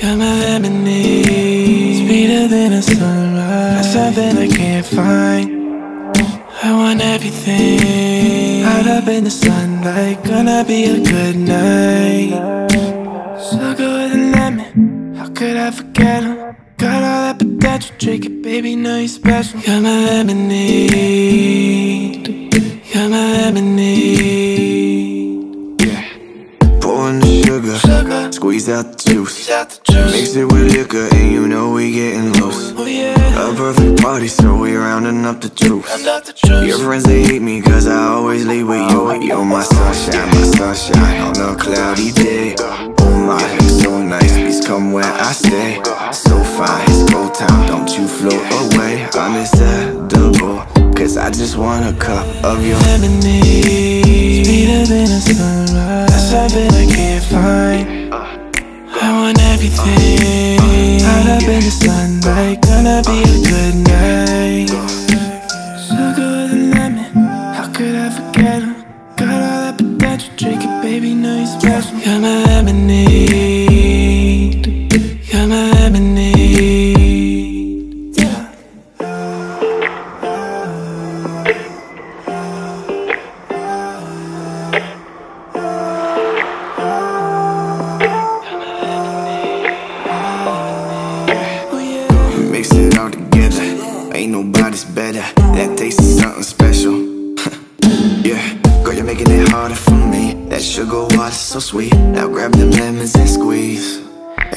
You're my lemonade, sweeter than a sunrise. Something I can't find. I want everything out up in the sunlight. Gonna be a good night. Sugar with a lemon, how could I forget him? Got all that potential, drink it, baby, know you're special. You're my lemonade, you're my lemonade. Squeeze out the juice. squeeze out the juice. Mix it with liquor, and you know we getting loose. Oh yeah, A perfect party, so we rounding up the truth. Your friends they hate me cause I always leave with you You're my sunshine, my sunshine on a cloudy day Oh my, so nice, please come where I stay So fine, it's go time, don't you float away I'm Unacceptable, cause I just want a cup of your lemonade Sweeter than a sunrise That's something I can't want everything. Out up in the sunlight Gonna be a good night. Sugar with a lemon How could I forget him? Got all that potential Drink it, baby, know you're special. You're my lemonade ain't nobody's better That taste is something special. Yeah, girl, you're making it harder for me. That sugar water's so sweet. Now grab them lemons and squeeze.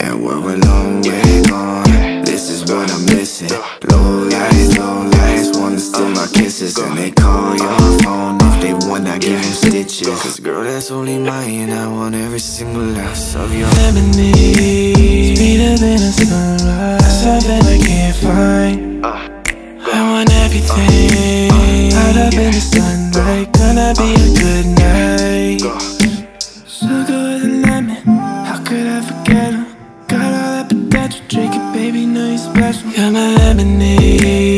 And we're a long way gone. This is what I'm missing. Low lights, low lights Wanna steal my kisses. And they call your phone If they wanna give them stitches. Cause girl, that's only mine. And I want every single ounce of your lemonade everything. Out up in the sunlight, gonna be a good night. Sugar with a lemon, how could I forget him? Got all that potential, drink it, baby, know you're special. Got my lemonade.